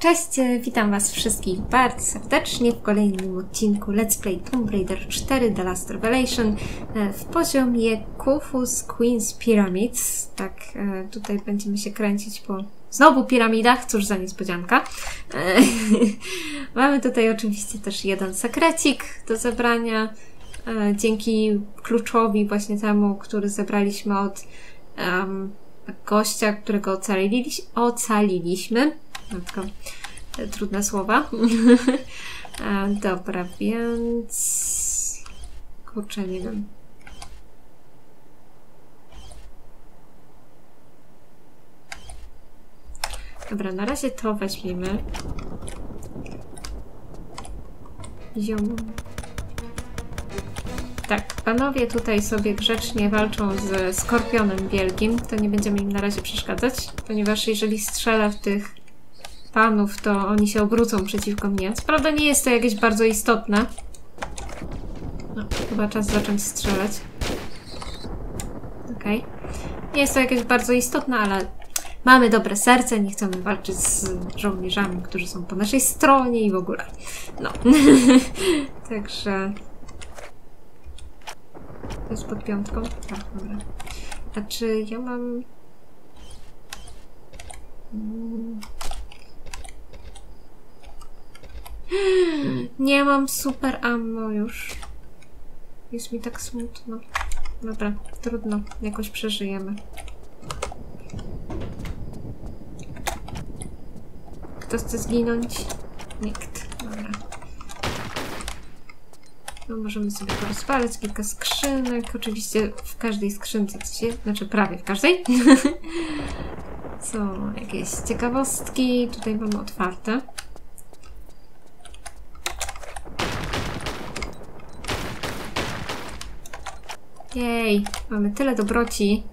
Cześć, e, witam Was wszystkich bardzo serdecznie w kolejnym odcinku Let's Play Tomb Raider 4 The Last Revelation e, w poziomie Kufus Queen's Pyramids. Tak, e, tutaj będziemy się kręcić po znowu piramidach, cóż za niespodzianka. Mamy tutaj oczywiście też jeden sekrecik do zebrania. Dzięki kluczowi właśnie temu, który zebraliśmy od um, gościa, którego ocaliliś, ocaliliśmy. Matko, trudne słowa. Dobra, więc... Kurczę, nie wiem. Dobra, na razie to weźmiemy. Ziom. Tak, panowie tutaj sobie grzecznie walczą z skorpionem wielkim. To nie będziemy im na razie przeszkadzać, ponieważ jeżeli strzelę w tych panów, to oni się obrócą przeciwko mnie. Co prawda nie jest to jakieś bardzo istotne. No, chyba czas zacząć strzelać. Okej. Okay. Nie jest to jakieś bardzo istotne, ale mamy dobre serce, nie chcemy walczyć z żołnierzami, którzy są po naszej stronie i w ogóle. No. Także... To jest pod piątką? Tak, dobra. A czy ja mam... Nie mam super ammo już. Jest mi tak smutno. Dobra, trudno. Jakoś przeżyjemy. Kto chce zginąć? Nikt. Dobra. No, możemy sobie porozwalać kilka skrzynek. Oczywiście w każdej skrzynce coś się... Znaczy prawie w każdej. Są jakieś ciekawostki. Tutaj mamy otwarte. Mamy tyle dobroci.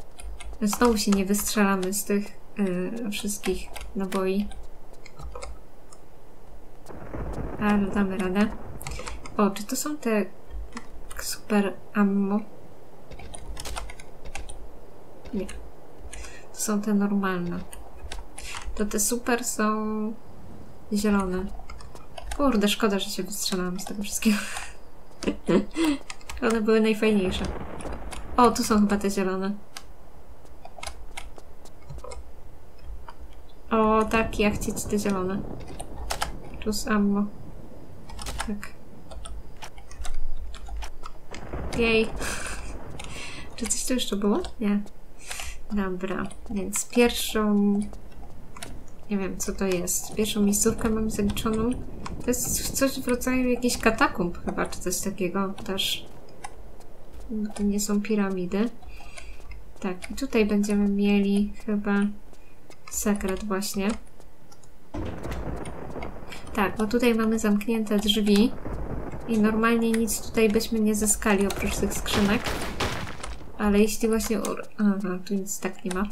Znowu się nie wystrzelamy z tych yy, wszystkich naboi. Ale damy radę. O, czy to są te super ammo? Nie. To są te normalne. To te super są zielone. Kurde, szkoda, że się wystrzelałam z tego wszystkiego. One były najfajniejsze. O, tu są chyba te zielone. O, tak, ja chcieć te zielone. Plus ammo. Tak. Jej. Czy coś tu jeszcze było? Nie. Dobra, więc pierwszą... Nie wiem, co to jest. Pierwszą miejscówkę mam zaliczoną. To jest coś w rodzaju jakichś katakumb chyba, czy coś takiego też. No, to nie są piramidy. Tak, i tutaj będziemy mieli chyba sekret właśnie. Tak, bo tutaj mamy zamknięte drzwi i normalnie nic tutaj byśmy nie zyskali oprócz tych skrzynek. Ale jeśli właśnie... Aha, tu nic tak nie ma.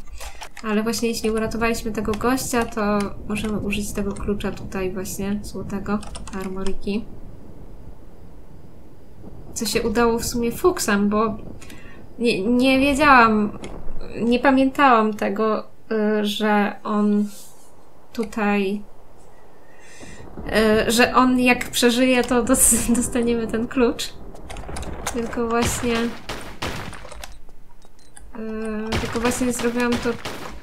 Ale właśnie jeśli uratowaliśmy tego gościa, to możemy użyć tego klucza tutaj właśnie, złotego, armoriki co się udało w sumie fuksem, bo nie, nie wiedziałam, nie pamiętałam tego, y, że on tutaj y, że on jak przeżyje, to dostaniemy ten klucz. Tylko właśnie y, tylko właśnie zrobiłam to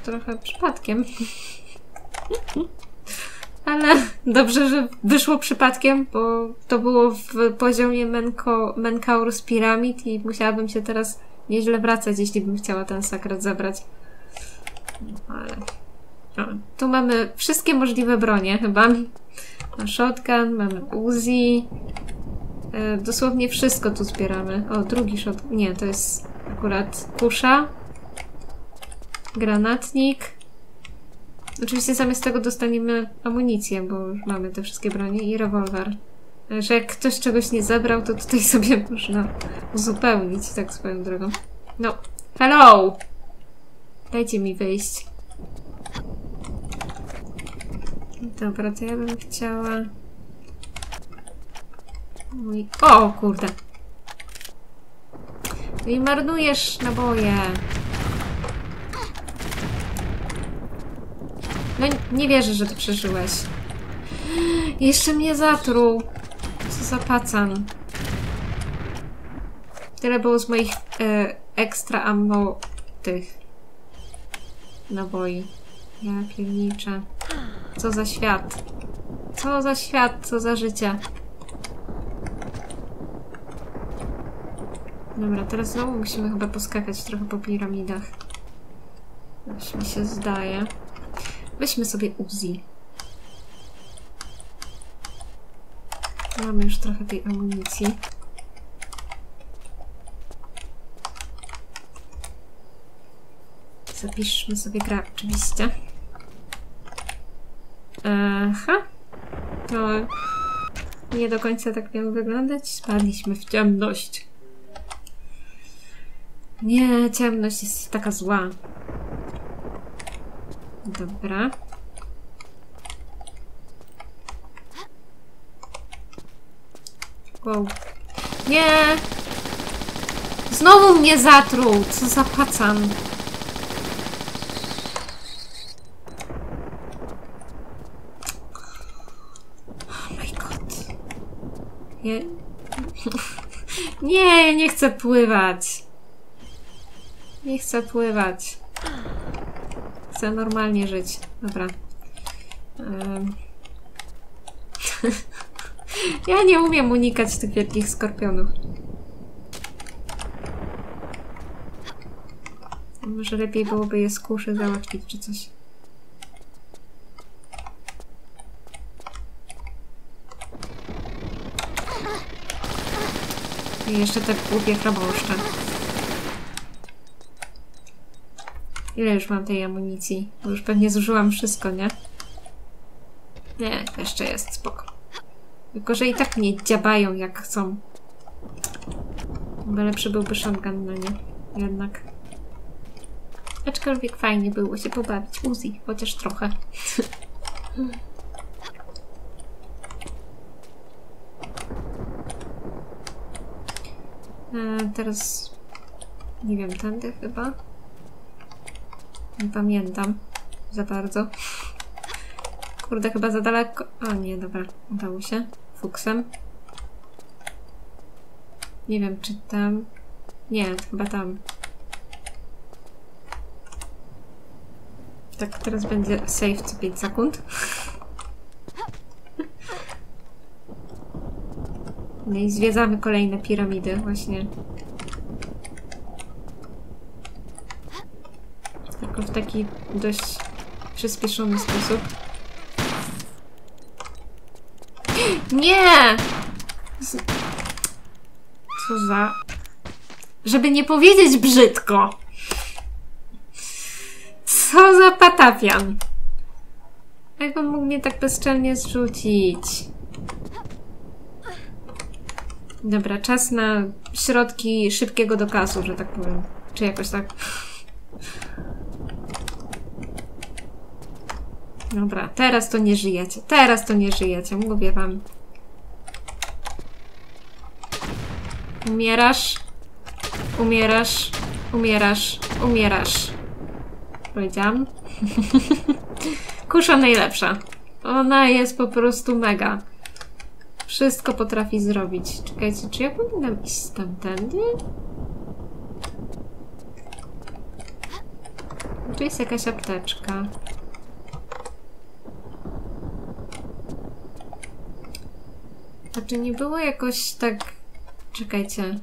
trochę przypadkiem. Ale dobrze, że wyszło przypadkiem, bo to było w poziomie Menko, Menkaurus Piramid i musiałabym się teraz nieźle wracać, jeśli bym chciała ten sekret zabrać. Ale... O, tu mamy wszystkie możliwe bronie chyba. Mamy shotgun, mamy Uzi. E, dosłownie wszystko tu zbieramy. O, drugi shotgun. Nie, to jest akurat kusza. Granatnik. Oczywiście zamiast tego dostaniemy amunicję, bo już mamy te wszystkie bronie i rewolwer. Że jak ktoś czegoś nie zebrał, to tutaj sobie można uzupełnić, tak swoją drogą. No, hello! Dajcie mi wyjść. Dobra, to ja bym chciała... Mój... O, kurde! No i marnujesz naboje. No nie wierzę, że to przeżyłeś. Jeszcze mnie zatruł. Co za pacan. Tyle było z moich e, ekstra ammo tych naboi. Ja pierniczę. Co za świat. Co za świat, co za życie. Dobra, teraz znowu musimy chyba poskakać trochę po piramidach. Coś mi się zdaje. Weźmy sobie Uzi. Mamy już trochę tej amunicji. Zapiszmy sobie grę, oczywiście. Aha. To nie do końca tak miało wyglądać. Spadliśmy w ciemność. Nie, ciemność jest taka zła. Dobra. Wow. Nie! Znowu mnie zatruł! Co za pacan. Oh my god. Nie... nie, nie chcę pływać. Nie chcę pływać. Chcę normalnie żyć. Dobra. Ja nie umiem unikać tych wielkich skorpionów. Może lepiej byłoby je z załatwić czy coś. I jeszcze te głupie chrabąszcze. Ile już mam tej amunicji? Bo już pewnie zużyłam wszystko, nie? Nie, jeszcze jest, spoko. Tylko, że i tak mnie dziabają jak chcą. Chyba lepszy byłby shotgun na nie. Jednak. Aczkolwiek fajnie było się pobawić Uzi, chociaż trochę. e, teraz... Nie wiem, tędy chyba? Nie pamiętam za bardzo. Kurde, chyba za daleko. O nie, dobra, udało się. Fuksem. Nie wiem, czy tam... Nie, chyba tam. Tak, teraz będzie save co 5 sekund. No i zwiedzamy kolejne piramidy, właśnie. Tylko w taki dość przyspieszony sposób. Nie! Co za... Żeby nie powiedzieć brzydko. Co za patafian. Jak on mógł mnie tak bezczelnie zrzucić? Dobra, czas na środki szybkiego dokazu, że tak powiem. Czy jakoś tak. Dobra, teraz to nie żyjecie. Teraz to nie żyjecie, mówię wam. Umierasz. Umierasz. Umierasz. Umierasz. Powiedziałam. Kusza najlepsza. Ona jest po prostu mega. Wszystko potrafi zrobić. Czekajcie, czy ja powinnam iść tamtędy? Tu jest jakaś apteczka. Czy nie było jakoś tak... Czekajcie.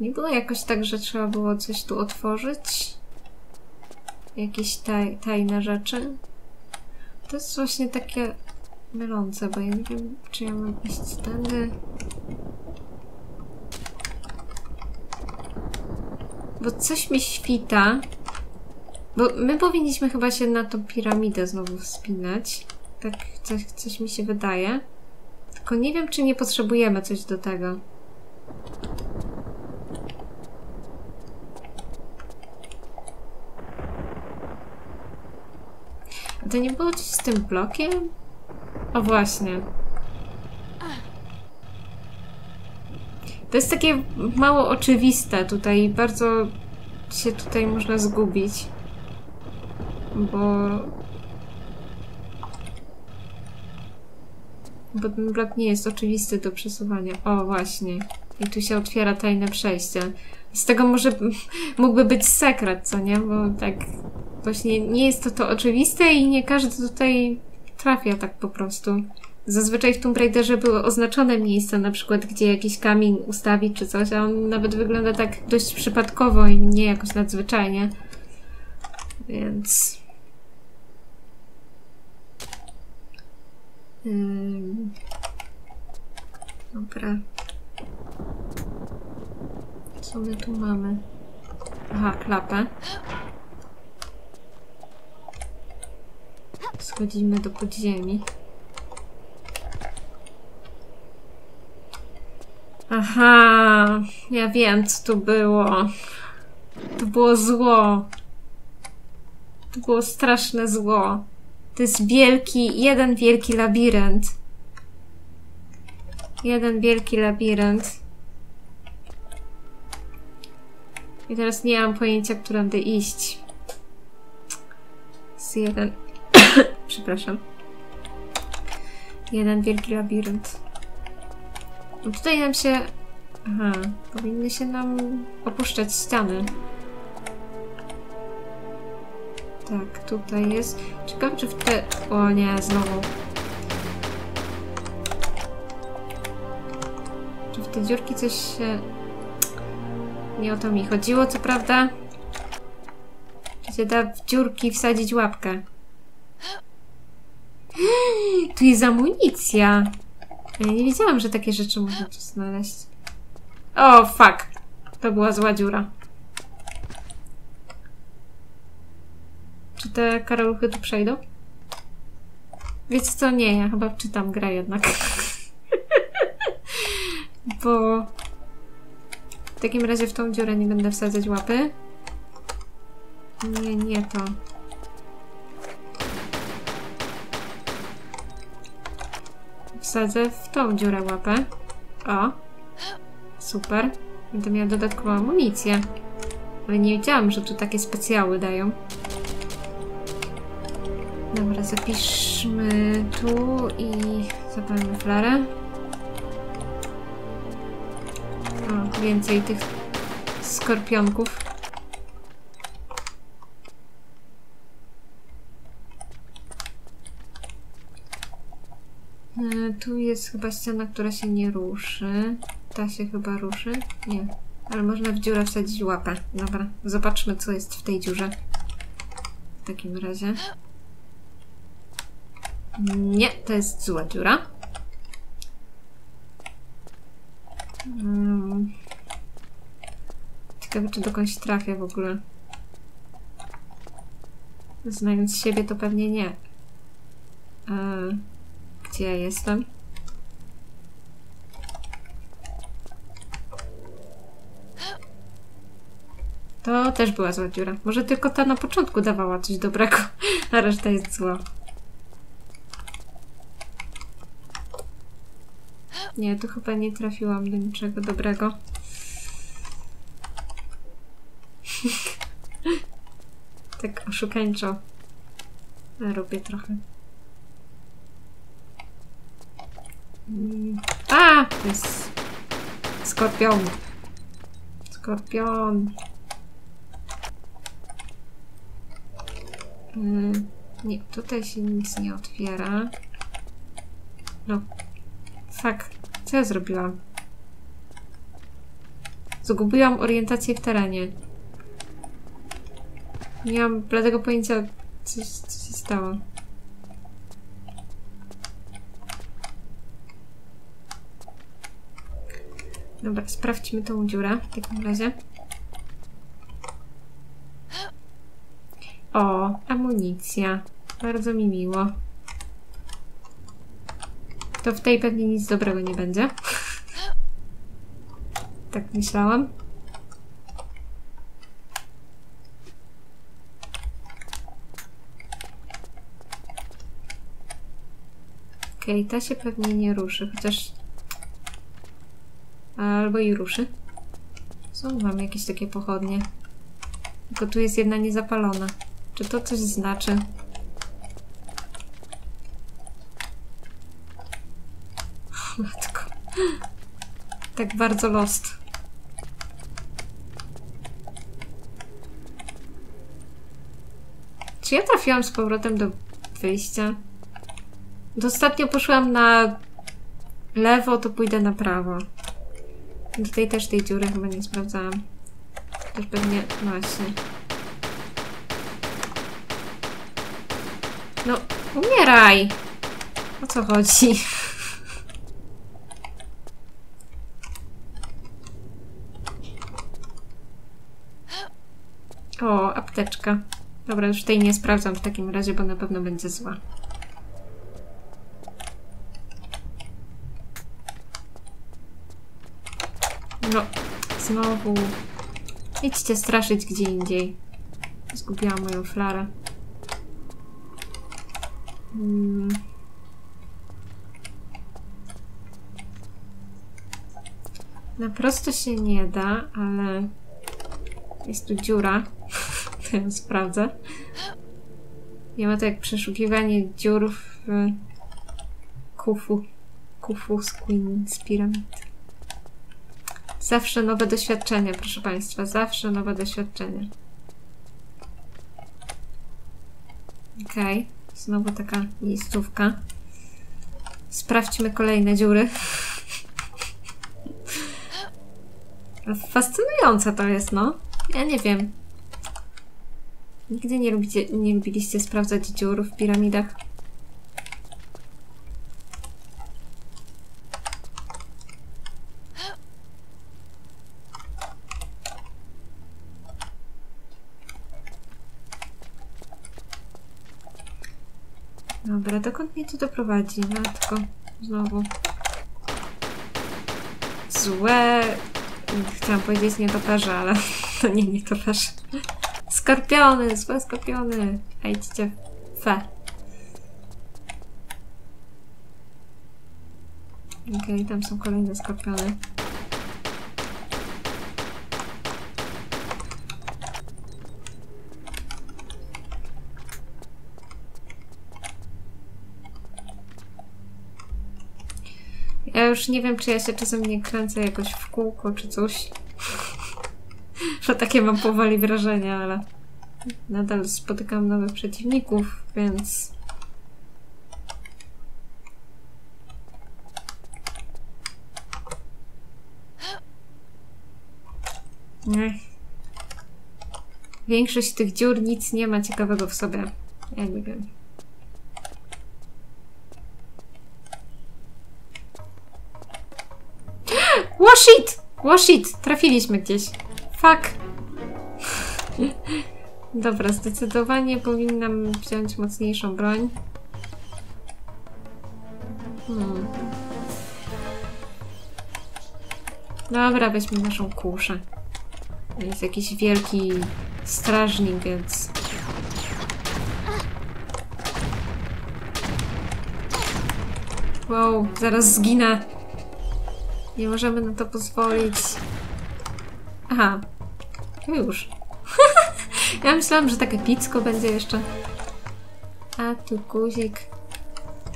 Nie było jakoś tak, że trzeba było coś tu otworzyć? Jakieś taj, tajne rzeczy? To jest właśnie takie mylące, bo ja nie wiem, czy ja mam iść tędy. Bo coś mi świta. Bo my powinniśmy chyba się na tą piramidę znowu wspinać. Tak coś, coś mi się wydaje. Tylko nie wiem, czy nie potrzebujemy coś do tego. To nie było coś z tym blokiem? O właśnie. To jest takie mało oczywiste tutaj. Bardzo się tutaj można zgubić. Bo Bo ten blok nie jest oczywisty do przesuwania. O, właśnie. I tu się otwiera tajne przejście. Z tego może mógłby być sekret, co nie? Bo tak właśnie nie jest to to oczywiste i nie każdy tutaj trafia tak po prostu. Zazwyczaj w Tomb Raiderze były oznaczone miejsca, na przykład gdzie jakiś kamień ustawić czy coś, a on nawet wygląda tak dość przypadkowo i nie jakoś nadzwyczajnie. Więc... Dobra. Co my tu mamy? Aha, klapę. Schodzimy do podziemi. Aha, ja wiem, co tu było. To było zło. To było straszne zło. To jest wielki, jeden wielki labirynt. Jeden wielki labirynt. I teraz nie mam pojęcia, którędy iść. Jest jeden... Przepraszam. Jeden wielki labirynt. No tutaj nam się... Aha, powinny się nam opuszczać ściany. Tak, tutaj jest... Ciekawe, czy w te... O nie, znowu. Te dziurki coś się... Nie o to mi chodziło, co prawda. Czy się da w dziurki wsadzić łapkę? Tu jest amunicja! Ja nie wiedziałam, że takie rzeczy można tu znaleźć. O, fuck. To była zła dziura. Czy te karaluchy tu przejdą? Wiecie co? Nie, ja chyba czytam grę jednak. Bo w takim razie w tą dziurę nie będę wsadzać łapy. Nie, nie to. Wsadzę w tą dziurę łapę. O. Super. Będę miała dodatkową amunicję. Ale nie wiedziałam, że tu takie specjały dają. Dobra, zapiszmy tu i zapalmy flarę. Więcej tych skorpionków. E, tu jest chyba ściana, która się nie ruszy. Ta się chyba ruszy? Nie. Ale można w dziurę wsadzić łapę. Dobra, zobaczmy co jest w tej dziurze. W takim razie. Nie, to jest zła dziura. Ciekawe, czy dokądś trafię w ogóle. Znając siebie, to pewnie nie. Eee, gdzie ja jestem? To też była zła dziura. Może tylko ta na początku dawała coś dobrego, a reszta jest zła. Nie, tu chyba nie trafiłam do niczego dobrego. Oszukańczo robię trochę. Mm. A! Jest skorpion. Skorpion. Mm, nie, tutaj się nic nie otwiera. No. Fuck. Co ja zrobiłam? Zgubiłam orientację w terenie. Nie mam bladego pojęcia, co, co się stało. Dobra, sprawdźmy tą dziurę w takim razie. O, amunicja. Bardzo mi miło. To w tej pewnie nic dobrego nie będzie. tak myślałam. Okej, okay, ta się pewnie nie ruszy, chociaż... Albo i ruszy. Są mam jakieś takie pochodnie. Tylko tu jest jedna niezapalona. Czy to coś znaczy? Matko. Tak bardzo lost. Czy ja trafiłam z powrotem do wyjścia? Ostatnio poszłam na lewo, to pójdę na prawo. Tutaj też tej dziury chyba nie sprawdzałam. Też pewnie... no Właśnie. No, umieraj! O co chodzi? O, apteczka. Dobra, już tej nie sprawdzam w takim razie, bo na pewno będzie zła. No, znowu. Idźcie straszyć gdzie indziej. Zgubiłam moją flarę. Hmm. Na prosto się nie da, ale jest tu dziura. to ją sprawdzę. Nie ma to jak przeszukiwanie dziur w kufu. Kufu z piramid. Zawsze nowe doświadczenie, proszę Państwa. Zawsze nowe doświadczenie. Okej. Okay. Znowu taka miejscówka. Sprawdźmy kolejne dziury. Fascynujące to jest, no. Ja nie wiem. Nigdy nie, lubicie, nie lubiliście sprawdzać dziur w piramidach? Dobra, dokąd mnie to doprowadzi? Matko, znowu. Złe... Chciałam powiedzieć nietoperze, ale to nie nietoperze. Skorpiony, złe skorpiony. A idźcie fe. Okej, okay, tam są kolejne skorpiony. Już nie wiem, czy ja się czasem nie kręcę jakoś w kółko, czy coś. że takie mam powoli wrażenie, ale nadal spotykam nowych przeciwników, więc... Większość tych dziur nic nie ma ciekawego w sobie. Ja nie wiem. Washit! Washit! Trafiliśmy gdzieś. Fuck! Dobra, zdecydowanie powinnam wziąć mocniejszą broń. Hmm. Dobra, weźmy naszą kuszę. Jest jakiś wielki strażnik, więc... Wow, zaraz zginę. Nie możemy na to pozwolić. Aha. Już. ja myślałam, że tak epicko będzie jeszcze. A tu guzik.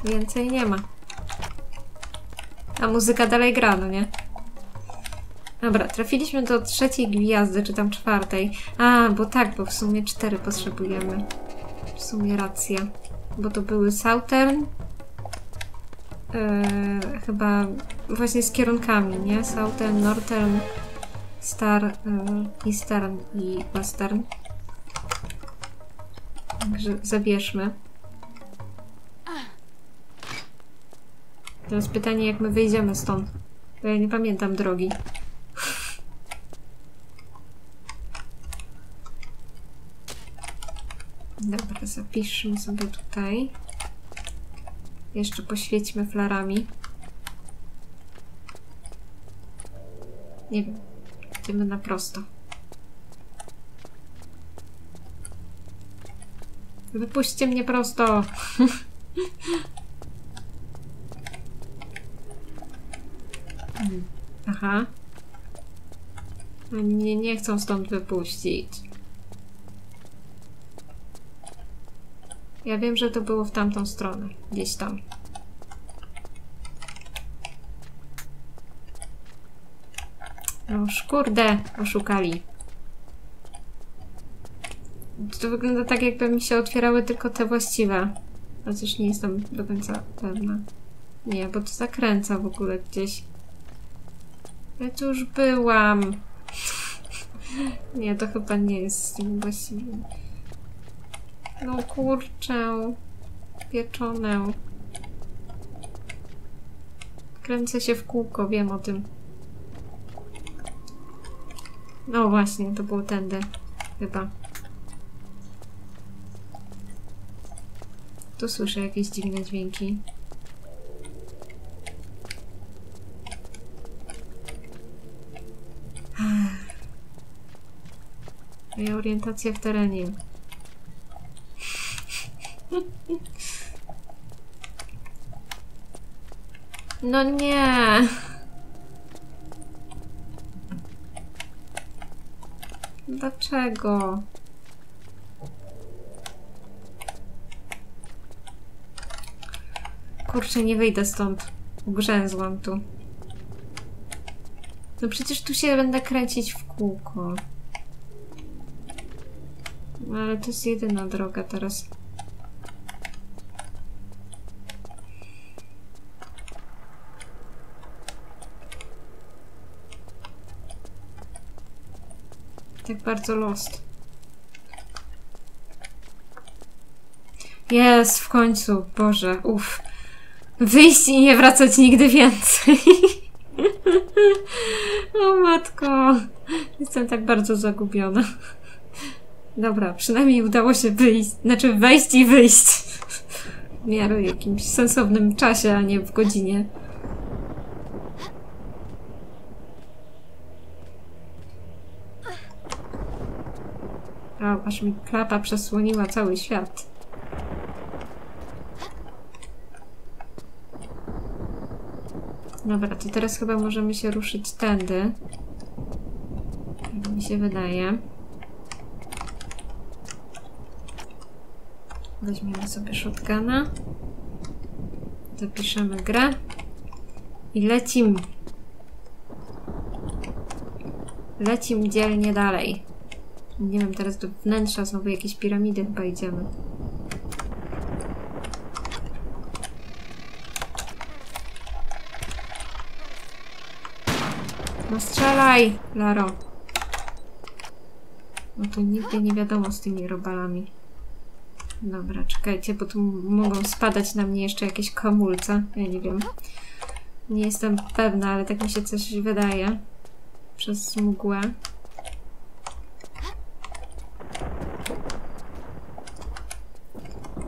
Więcej nie ma. A muzyka dalej gra, no nie? Dobra, trafiliśmy do trzeciej gwiazdy, czy tam czwartej. A, bo tak, bo w sumie cztery potrzebujemy. W sumie racja. Bo to były Southern. Yy, chyba właśnie z kierunkami, nie? Southern, Northern, Star, y, Eastern i Western. Także zabierzmy. Teraz pytanie, jak my wyjdziemy stąd. Bo ja nie pamiętam drogi. Dobra, zapiszmy sobie tutaj. Jeszcze poświećmy flarami. Nie wiem. Idziemy na prosto. Wypuśćcie mnie prosto! Aha. Oni mnie nie chcą stąd wypuścić. Ja wiem, że to było w tamtą stronę. Gdzieś tam. No kurde, oszukali. To wygląda tak, jakby mi się otwierały tylko te właściwe. Chociaż nie jestem do końca pewna. Nie, bo to zakręca w ogóle gdzieś. Ja tu już byłam. nie, to chyba nie jest z tym właściwym. No kurczę. Pieczone. Kręcę się w kółko, wiem o tym. No właśnie, to było tędy. Chyba. Tu słyszę jakieś dziwne dźwięki. Moja orientacja w terenie. No nie. Dlaczego? Kurczę, nie wyjdę stąd. Ugrzęzłam tu. No przecież tu się będę kręcić w kółko. No ale to jest jedyna droga teraz. Bardzo lost. Jest, w końcu. Boże, uff. Wyjść i nie wracać nigdy więcej. o matko. Jestem tak bardzo zagubiona. Dobra, przynajmniej udało się wyjść. Znaczy wejść i wyjść. W miarę jakimś sensownym czasie, a nie w godzinie. O, aż mi klapa przesłoniła cały świat. Dobra, to teraz chyba możemy się ruszyć tędy. Tak mi się wydaje. Weźmiemy sobie shotguna. Zapiszemy grę. I lecim. Lecim dzielnie dalej. Nie wiem, teraz do wnętrza znowu jakieś piramidy chyba idziemy. No strzelaj, Laro. No to nigdy nie wiadomo z tymi robalami. Dobra, czekajcie, bo tu mogą spadać na mnie jeszcze jakieś kamulce. Ja nie wiem. Nie jestem pewna, ale tak mi się coś wydaje. Przez mgłę.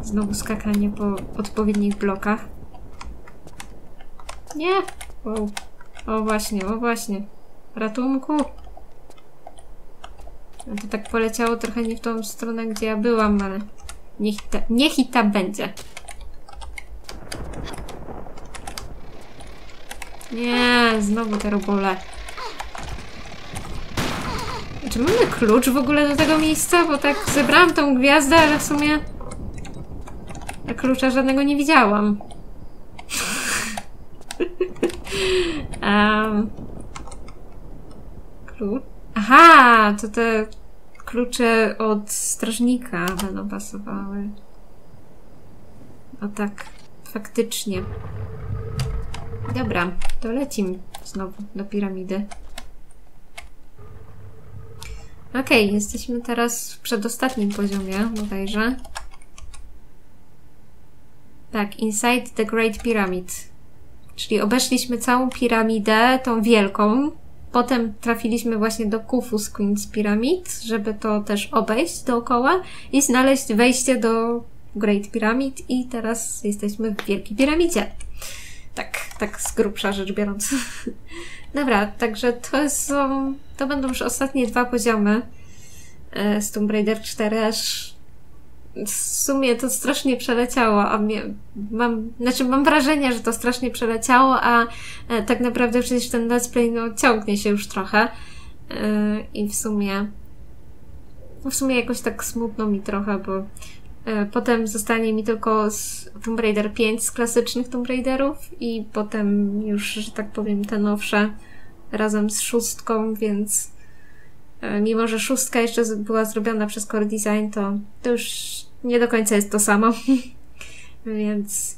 Znowu skakanie po odpowiednich blokach. Nie! Wow. O właśnie, o właśnie. Ratunku! No to tak poleciało trochę nie w tą stronę, gdzie ja byłam, ale niech ta, niech i ta będzie. Nie, znowu te robole. Czy mamy klucz w ogóle do tego miejsca? Bo tak zebrałam tą gwiazdę, ale w sumie klucza żadnego nie widziałam. um, klucz? Aha, to te klucze od strażnika będą pasowały. No tak, faktycznie. Dobra, to lecimy znowu do piramidy. Okej, okay, jesteśmy teraz w przedostatnim poziomie bodajże. Tak, Inside the Great Pyramid. Czyli obeszliśmy całą piramidę, tą wielką. Potem trafiliśmy właśnie do Kufus Queen's Pyramid, żeby to też obejść dookoła i znaleźć wejście do Great Pyramid i teraz jesteśmy w Wielkiej Piramidzie. Tak, tak z grubsza rzecz biorąc. Dobra, także to są, to będą już ostatnie dwa poziomy e, z Tomb Raider 4, aż w sumie to strasznie przeleciało, a mnie, mam, znaczy mam wrażenie, że to strasznie przeleciało, a e, tak naprawdę przecież ten let's play no, ciągnie się już trochę e, i w sumie no, w sumie jakoś tak smutno mi trochę, bo e, potem zostanie mi tylko z Tomb Raider 5 z klasycznych Tomb Raiderów i potem już, że tak powiem, te nowsze razem z szóstką, więc mimo, że szóstka jeszcze była zrobiona przez Core Design, to, to już nie do końca jest to samo. więc,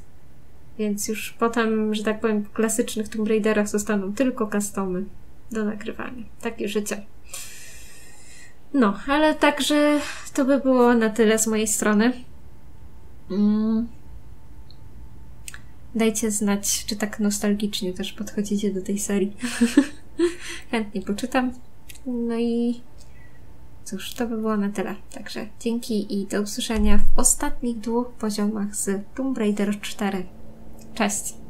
więc już potem, że tak powiem, w klasycznych Tomb Raiderach zostaną tylko customy do nagrywania. Takie życie. No, ale także to by było na tyle z mojej strony. Mm. Dajcie znać, czy tak nostalgicznie też podchodzicie do tej serii. Chętnie poczytam. No i cóż, to by było na tyle. Także dzięki i do usłyszenia w ostatnich dwóch poziomach z Tomb Raider 4. Cześć!